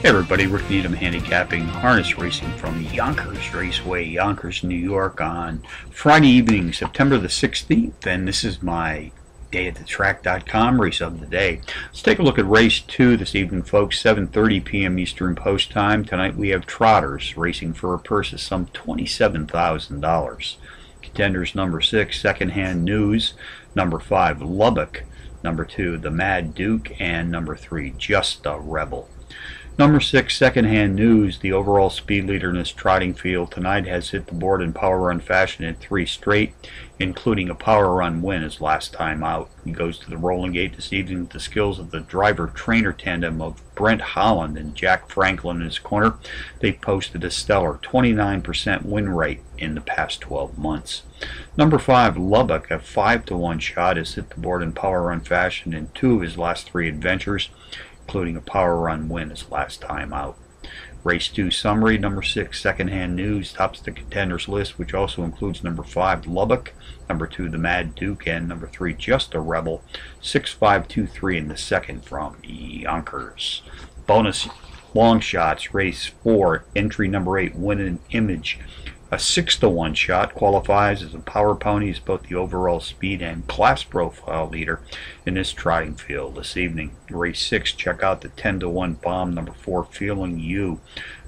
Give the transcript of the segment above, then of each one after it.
Hey everybody, Rick Needham handicapping harness racing from Yonkers Raceway, Yonkers, New York on Friday evening, September the 16th, and this is my day at the track.com race of the day. Let's take a look at race 2 this evening folks, 7.30 p.m. Eastern Post Time. Tonight we have Trotters racing for a purse of some $27,000. Contenders number 6, Secondhand News, number 5, Lubbock, number 2, The Mad Duke, and number 3, Just a Rebel. Number six, secondhand news. The overall speed leader in this trotting field tonight has hit the board in power run fashion in three straight, including a power run win his last time out. He goes to the rolling gate this evening with the skills of the driver trainer tandem of Brent Holland and Jack Franklin in his corner. They posted a stellar 29% win rate in the past 12 months. Number five, Lubbock, a 5 to 1 shot, has hit the board in power run fashion in two of his last three adventures including a power run win his last time out. Race 2 summary, number 6 secondhand news tops the contenders list, which also includes number 5 Lubbock, number 2 the Mad Duke, and number 3 Just a Rebel, 6523 in the second from Yonkers. Bonus long shots, race 4, entry number 8 Win an Image, a 6 to 1 shot qualifies as a power pony as both the overall speed and class profile leader in this trotting field this evening. Race 6, check out the 10 to 1 bomb number 4 Feeling You.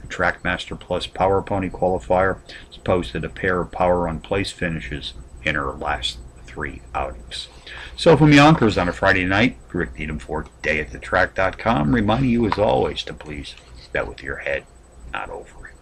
The Trackmaster Plus Power Pony qualifier has posted a pair of power run place finishes in her last three outings. So from Yonkers on a Friday night, Rick Needham for DayAtTheTrack.com, reminding you as always to please bet with your head, not over it.